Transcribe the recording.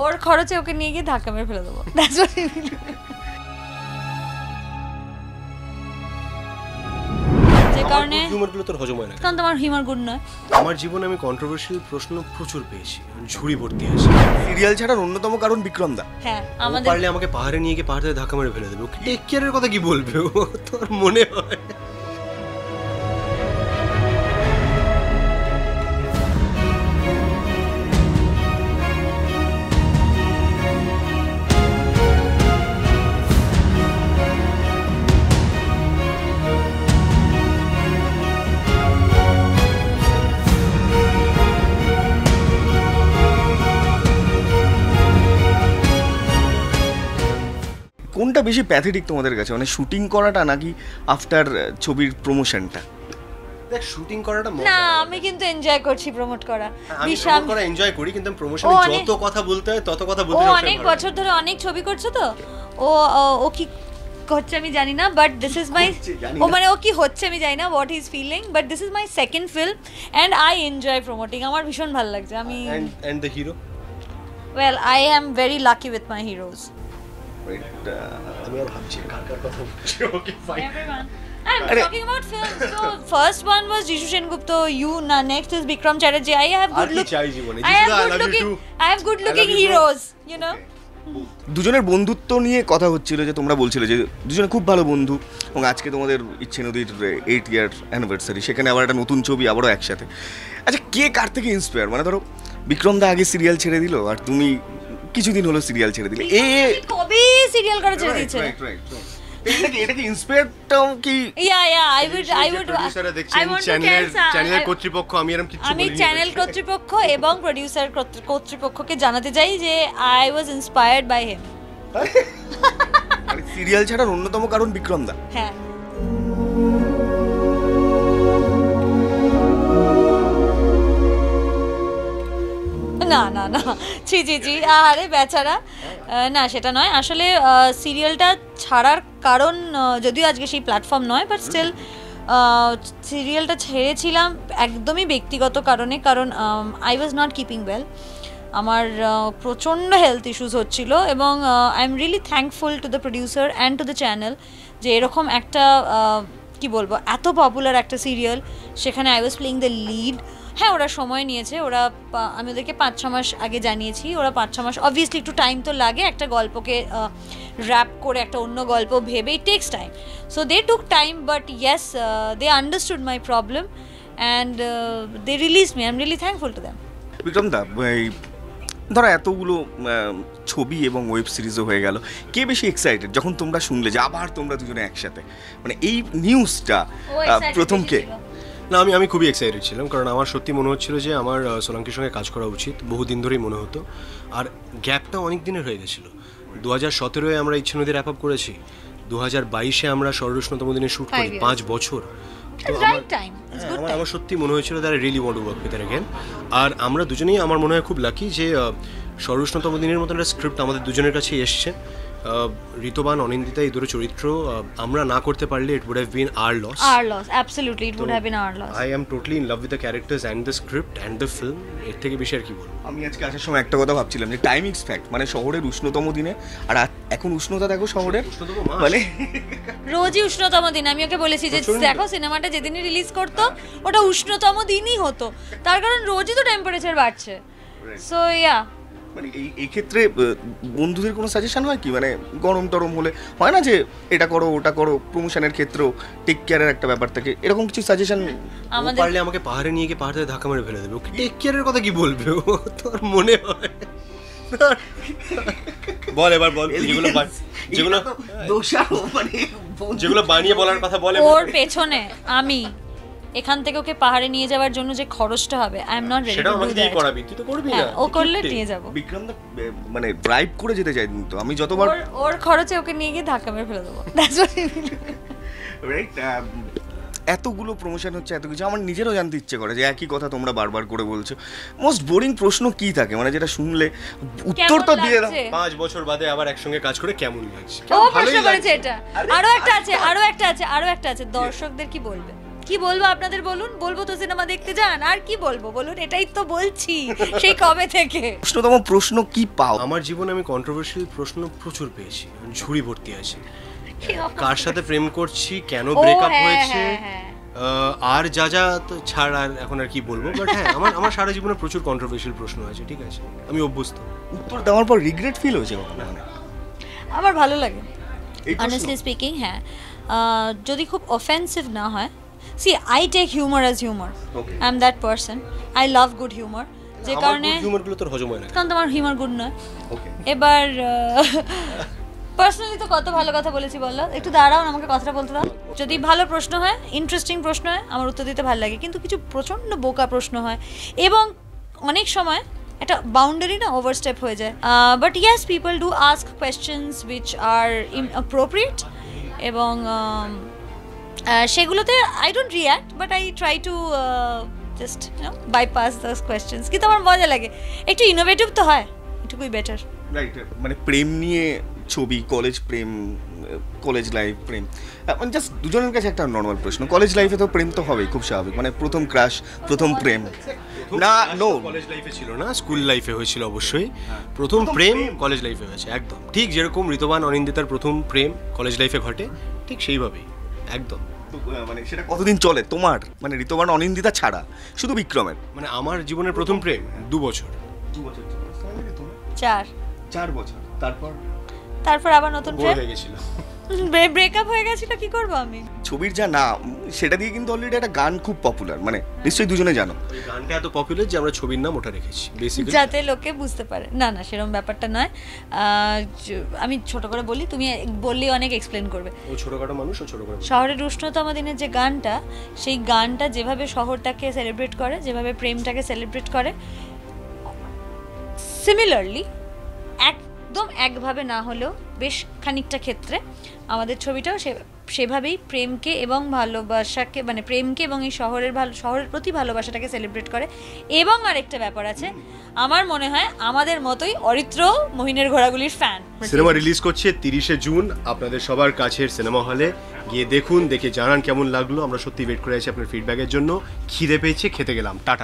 ওর খরচে ওকে নিয়ে গিয়ে ধাক্কা মেরে ফেলে দেবো। যে কারণে হিউমারগুলো তোর হজম হয় না কারণ তোমার হিউমার গুড নয়। আমার জীবনে আমি কন্ট্রোভার্সিয়াল প্রশ্ন প্রচুর পেয়েছি। ঝুড়ি ভর্তি আছে সিরিয়াল ছাড়ার অন্যতম কারণ বিক্রম দা। হ্যাঁ আমাদের পারলে আমাকে পাহাড়ে নিয়ে গিয়ে পাহাড় ধাক্কা মেরে ফেলে দেবে। টেক কেয়ারের কথা কি বলবে? ও তোর মনে হয়? বেশি প্যাথেটিক তোমাদের কাছে? মানে শুটিং করাটা নাকি আফটার ছবির প্রমোশনটা দেখ শুটিং করাটা না আমি কিন্তু এনজয় করছি প্রমোট করা। আমি বিশাল করা এনজয় করি কিন্তু প্রমোশনে যত কথা বলতে হয় তত কথা বলতে সবসময় অনেক বছর ধরে অনেক ছবি করছে তো। ও ও- ও কি হচ্ছে আমি জানি না বাট দিস ইজ মাই ও মানে ও কি হচ্ছে আমি জানি না what is feeling but this is my second film and I enjoy promoting আমার ভীষণ ভালো লাগছে আমি and the hero? Well I am very lucky with my heroes আমি আর ভাবছি কার কার কথা বলছি okay fine I'm Arre- talking about films. So first one was Jishu Sengupta. You na next is Bikram Chatterjee. I have good look. I have good you looking. To I have good I love looking heroes. You know. দুজনের বন্ধুত্ব নিয়ে কথা হচ্ছিল যে তোমরা বলছিলে যে দুজনে খুব ভালো বন্ধু এবং আজকে তোমাদের ইচ্ছে নদীর এইট ইয়ার অ্যানিভার্সারি সেখানে আবার একটা নতুন ছবি আবারও একসাথে আচ্ছা কে কার থেকে ইন্সপায়ার মানে ধরো বিক্রম দা আগে সিরিয়াল ছেড়ে দিল আর তুমি কিছুদিন হলো সিরিয়াল ছেড়ে দিলে এ কবে সিরিয়াল করা ছেড়ে দিয়েছে। আমি চ্যানেল কর্তৃপক্ষ এবং প্রডিউসার কর্তৃপক্ষকে জানাতে চাই যে I was inspired by him serial ছাড়ার অন্যতম কারণ বিক্রম দা। হ্যাঁ। না না না। ছি ছি ছি আরে বেচারা। না, সেটা নয়। আসলে সিরিয়ালটা ছাড়ার কারণ যদিও আজকে সেই প্ল্যাটফর্ম নয় বাট স্টিল সিরিয়ালটা ছেড়েছিলাম একদমই ব্যক্তিগত কারণে, কারণ I was not keeping well আমার প্রচণ্ড হেলথ ইস্যুস হচ্ছিল এবং I am really thankful to the producer and to the channel যে এরকম একটা কি বলব, এত পপুলার একটা সিরিয়াল সেখানে I was playing the lead হ্যাঁ ওরা সময় নিয়েছে, ওরা আমি ওদেরকে পাঁচ ছ মাস আগে জানিয়েছি, ওরা পাঁচ ছ মাস অবভিয়াসলি একটু টাইম তো লাগে একটা গল্পকে র্যাপ করে একটা অন্য গল্প ভেবে it takes time so they took time but yes they understood my problem and they release me I am really thankful to them Bikram da ধরো এতগুলো ছবি এবং ওয়েব সিরিজও হয়ে গেল। কে বেশি এক্সাইটেড যখন তোমরা শুনলে যে আবার তোমরা দুজনে একসাথে। মানে এই নিউজটা প্রথম কে? না আমি আমি খুবই এক্সাইটেড ছিলাম কারণ আমার সত্যি মনে হচ্ছিল যে আমার সোলাঙ্কির সঙ্গে কাজ করা উচিত বহুদিন ধরেই মনে হতো। আর গ্যাপটা অনেক দিনের হয়ে গেছিল। দু হাজার সতেরোয় আমরা ইচ্ছে নদী র্যাপ আপ করেছি দু হাজার বাইশে আমরা ষোড়শতম দিনে শ্যুট করি পাঁচ বছর। তো আমার- It's হ্যাঁ, আমার আমার সত্যি মনে হয়েছিল that really want to work with আর আমরা দুজনেই আমার মনে হয় খুব লাকি যে ষড়ষ্ণতম দিনের মতন একটা স্ক্রিপ্ট আমাদের দুজনের কাছে এসছে। ঋতবান অনিন্দিতা এই দুটো চরিত্র আমরা না করতে পারলে it would have been our loss Our loss, absolutely, it would have been our loss. I am totally in love with the characters and the script and the film এর থেকে বেশি আর কি বলব? আমি আজকে আসার সময় একটা কথা ভাবছিলাম যে টাইমিংস ফ্যাক্ট মানে শহরের উষ্ণতম দিনে। আর এখন উষ্ণতা দেখো শহরের। মানে রোজই উষ্ণতম দিন। আমি ওকে বলেছি যে। দেখো সিনেমাটা যেদিনই রিলিজ করতো ওটা উষ্ণতম দিনই হতো। তার কারণ রোজই তো টেম্পারেচার বাড়ছে। সো ইয়া মানে এই এই ক্ষেত্রে বন্ধুদের কোনো সাজেশন হয় কি? মানে গরম টরম হলে হয় না যে এটা করো ওটা করো প্রমোশনের ক্ষেত্রেও টেক কেয়ারের একটা ব্যাপার থাকে? এরকম কিছু সাজেশন পারলে আমাকে পাহাড়ে নিয়ে গিয়ে পাহাড় ধাক্কা মেরে ফেলে দেবে। টেক কেয়ারের কথা কি বলবে? ও তোর মনে হয়? বল এবার বল যেগুলো যেগুলো দোষারো মানে যেগুলো বানিয়ে বলার কথা বলে। ওর পেছনে আমি। এখান থেকে ওকে পাহাড়ে নিয়ে যাওয়ার জন্য যে খরচটা হবে আই এম নট রেডি সেটা আমাকে দিয়ে করাবি তুই তো করবি না। হ্যাঁ ও করলে নিয়ে যাব। বিক্রম মানে ড্রাইভ করে যেতে চাই তো আমি যতবার ওর খরচে ওকে নিয়ে গিয়ে ধাক্কা মেরে ফেলে দেবো। দ্যাটস হোয়াট রাইট এতগুলো প্রমোশন হচ্ছে এত কিছু। আমার নিজেরও জানতে ইচ্ছে করে যে একই কথা তোমরা বারবার করে বলছো। মোস্ট বোরিং প্রশ্ন কি থাকে? মানে যেটা শুনলে উত্তর তো দিয়ে দাও। পাঁচ বছর বাদে আবার একসঙ্গে কাজ করে কেমন লাগছে? ও প্রশ্ন করেছে এটা। আরও একটা আছে আরও একটা আছে আরও একটা আছে। দর্শকদের কি বলবে? কি বলব আপনাদের বলুন? বলব তো সিনেমা দেখতে যান। আর কি বলব? বলুন এটাই তো বলছি। সেই কবে থেকে? প্রশ্নতম প্রশ্ন কি পাও? আমার জীবনে আমি কন্ট্রোভার্সিয়াল প্রশ্ন প্রচুর পেয়েছি। ঝুড়ি ভর্তি আছে। কার সাথে প্রেম করছি? কেন ব্রেকআপ হ্যাঁ, হয়েছে? হ্যাঁ, হ্যাঁ। আর যা যা তো ছাড় আর এখন আর কি বলব? বাট হ্যাঁ আমার আমার সারা জীবনে প্রচুর কন্ট্রোভার্সিয়াল প্রশ্ন আছে ঠিক আছে? আমি অভ্যস্ত। উত্তর দেওয়ার পর রিগ্রেট ফিল হয়েছে কখনো? মানে আমার ভালো লাগে। অনেস্টলি স্পিকিং হ্যাঁ। যদি খুব অফেন্সিভ না হয় see I take humour as humour Okay. I am that person I love good humour যে কারণে হিউমারগুলো তোর হজম হয় না। কারণ তোমার হিউমার গুড নয়। এবার পার্সোনালি তো কত ভালো কথা বলেছি বলল একটু দাঁড়াও আমাকে কথাটা বলতে দাও। যদি ভালো প্রশ্ন হয় ইন্টারেস্টিং প্রশ্ন হয় আমার উত্তর দিতে ভালো লাগে। কিন্তু কিছু প্রচণ্ড বোকা প্রশ্ন হয়। এবং অনেক সময় একটা বাউন্ডারি না ওভারস্টেপ হয়ে যায়। But yes people do ask questions which are appropriate এবং সেগুলোতে I don't react but I try to just bypass those questions কিন্তু আমার মজা লাগে। একটু ইনোভেটিভ তো হয় এটুকুই বেটার রাইট মানে প্রেম নিয়ে ছবি কলেজ প্রেম কলেজ লাইফ প্রেম। মানে জাস্ট দুজনের কাছে একটা নর্মাল প্রশ্ন। কলেজ লাইফে তো প্রেম তো হবেই খুব স্বাভাবিক। মানে প্রথম ক্রাশ প্রথম প্রেম। না নো কলেজ লাইফে ছিল না স্কুল লাইফে হয়েছিল অবশ্যই। প্রথম প্রেম কলেজ লাইফে হয়েছে একদম। ঠিক যেরকম ঋতবান অনিন্দিতার প্রথম প্রেম কলেজ লাইফে ঘটে ঠিক সেইভাবেই। একদম। মানে সেটা কতদিন চলে? তোমার? মানে ঋতবান অনিন্দিতা ছাড়া শুধু বিক্রমের। মানে আমার জীবনের প্রথম প্রেম দু বছর। দু বছর চার। চার বছর। তারপর? তারপর আবার নতুন প্রেম? হয়ে গেছিল। ব্রেকআপ হয়ে গেছিল কি করব আমি? ছবির যা নাম সেটা দিয়ে কিন্তু অলরেডি একটা গান খুব পপুলার মানে নিশ্চয়ই দুজনে জানো। গানটা এত পপুলার যে আমরা ছবির নাম ওটা রেখেছি বেসিক্যালি যাতে লোকে বুঝতে পারে। না না সেরকম ব্যাপারটা নয়। আমি ছোট করে বলি তুমি বললেই অনেক এক্সপ্লেন করবে। ও ছোটখাটো মানুষ ও ছোট করে। শহরের উষ্ণতম দিনের যে গানটা সেই গানটা যেভাবে শহরটাকে সেলিব্রেট করে যেভাবে প্রেমটাকে সেলিব্রেট করে সিমিলারলি একদম একভাবে না হলেও বেশ খানিকটা ক্ষেত্রে আমাদের ছবিটাও সে সেভাবেই প্রেমকে এবং ভালোবাসাকে মানে প্রেমকে এবং এই শহরের ভালো শহরের প্রতি ভালোবাসাটাকে সেলিব্রেট করে। এবং আরেকটা ব্যাপার আছে, আমার মনে হয় আমাদের মতোই অরিত্র মহিনের ঘোড়াগুলির ফ্যান সিনেমা রিলিজ করছে তিরিশে জুন, আপনাদের সবার কাছের সিনেমা হলে গিয়ে দেখুন, দেখে জানান কেমন লাগল। আমরা সত্যি ওয়েট করে আছি আপনার ফিডব্যাকের জন্য। খিদে পেয়েছে, খেতে গেলাম। টাটা।